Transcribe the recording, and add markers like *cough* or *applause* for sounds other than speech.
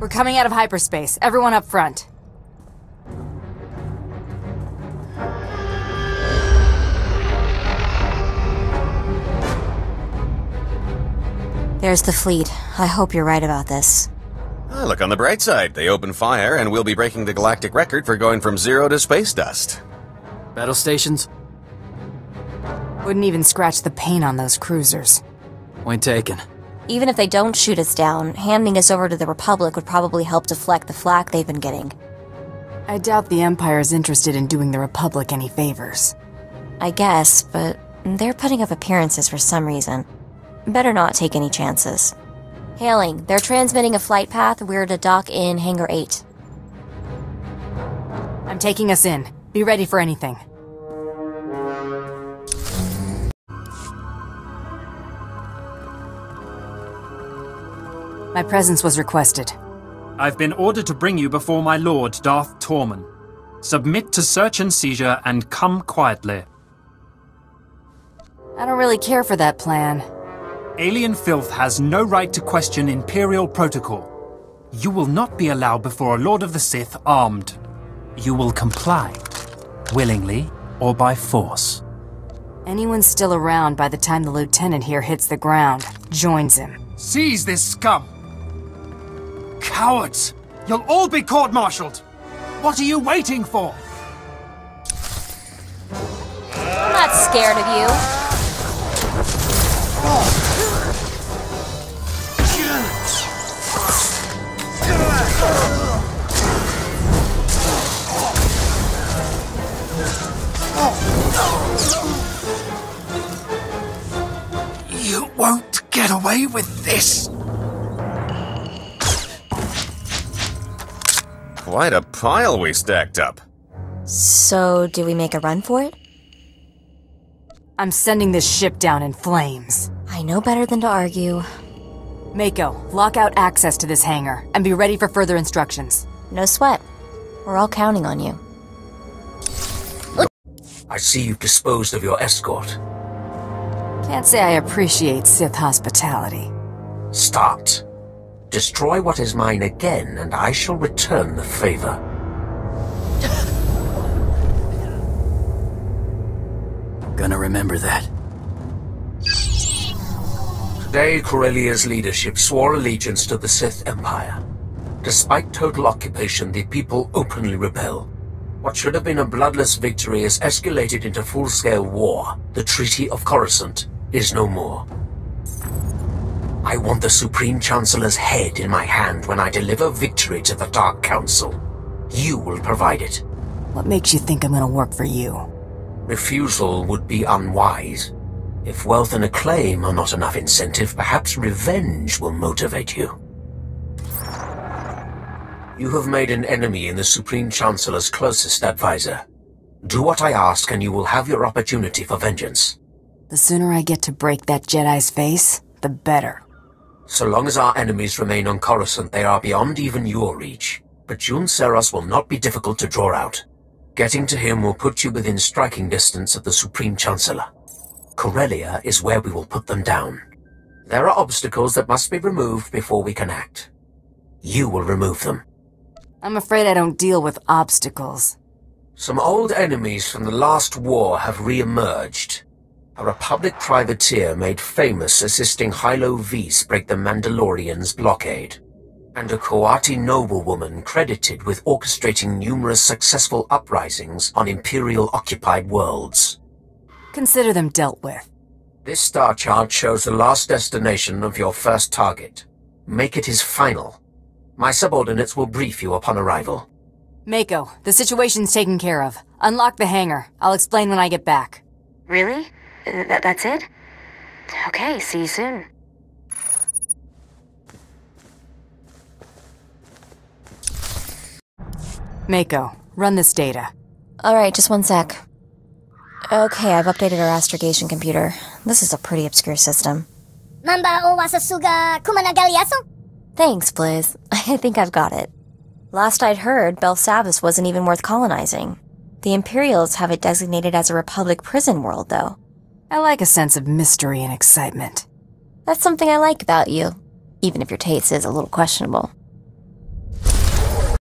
We're coming out of hyperspace. Everyone up front. There's the fleet. I hope you're right about this. Ah, look on the bright side. They open fire, and we'll be breaking the galactic record for going from zero to space dust. Battle stations? Wouldn't even scratch the paint on those cruisers. Point taken. Even if they don't shoot us down, handing us over to the Republic would probably help deflect the flack they've been getting. I doubt the Empire's interested in doing the Republic any favors. I guess, but they're putting up appearances for some reason. Better not take any chances. Hailing, they're transmitting a flight path. We're to dock in Hangar 8. I'm taking us in. Be ready for anything. My presence was requested. I've been ordered to bring you before my lord, Darth Tormen. Submit to search and seizure and come quietly. I don't really care for that plan. Alien filth has no right to question Imperial protocol. You will not be allowed before a Lord of the Sith armed. You will comply, willingly or by force. Anyone still around by the time the lieutenant here hits the ground joins him. Seize this scum! Cowards! You'll all be court-martialed! What are you waiting for? I'm not scared of you. You won't get away with this! Quite a pile we stacked up. So, do we make a run for it? I'm sending this ship down in flames. I know better than to argue. Mako, lock out access to this hangar and be ready for further instructions. No sweat. We're all counting on you. I see you've disposed of your escort. Can't say I appreciate Sith hospitality. Start. Destroy what is mine again, and I shall return the favor. Gonna remember that. Today, Corellia's leadership swore allegiance to the Sith Empire. Despite total occupation, the people openly rebel. What should have been a bloodless victory has escalated into full-scale war. The Treaty of Coruscant is no more. I want the Supreme Chancellor's head in my hand when I deliver victory to the Dark Council. You will provide it. What makes you think I'm gonna work for you? Refusal would be unwise. If wealth and acclaim are not enough incentive, perhaps revenge will motivate you. You have made an enemy in the Supreme Chancellor's closest advisor. Do what I ask and you will have your opportunity for vengeance. The sooner I get to break that Jedi's face, the better. So long as our enemies remain on Coruscant, they are beyond even your reach. But Jun Seros will not be difficult to draw out. Getting to him will put you within striking distance of the Supreme Chancellor. Corellia is where we will put them down. There are obstacles that must be removed before we can act. You will remove them. I'm afraid I don't deal with obstacles. Some old enemies from the last war have re-emerged. A Republic privateer made famous assisting Hylo Visz break the Mandalorians' blockade. And a Coati noblewoman credited with orchestrating numerous successful uprisings on Imperial-occupied worlds. Consider them dealt with. This star chart shows the last destination of your first target. Make it his final. My subordinates will brief you upon arrival. Mako, the situation's taken care of. Unlock the hangar. I'll explain when I get back. Really? Uh, that, that's it? Okay, see you soon. Mako, run this data. Alright, just one sec. Okay, I've updated our astrogation computer. This is a pretty obscure system. Mamba o wasasuga kumanagaliaso? Thanks, Blizz. *laughs* I think I've got it. Last I'd heard, Belsavis wasn't even worth colonizing. The Imperials have it designated as a Republic prison world, though. I like a sense of mystery and excitement. That's something I like about you, even if your taste is a little questionable.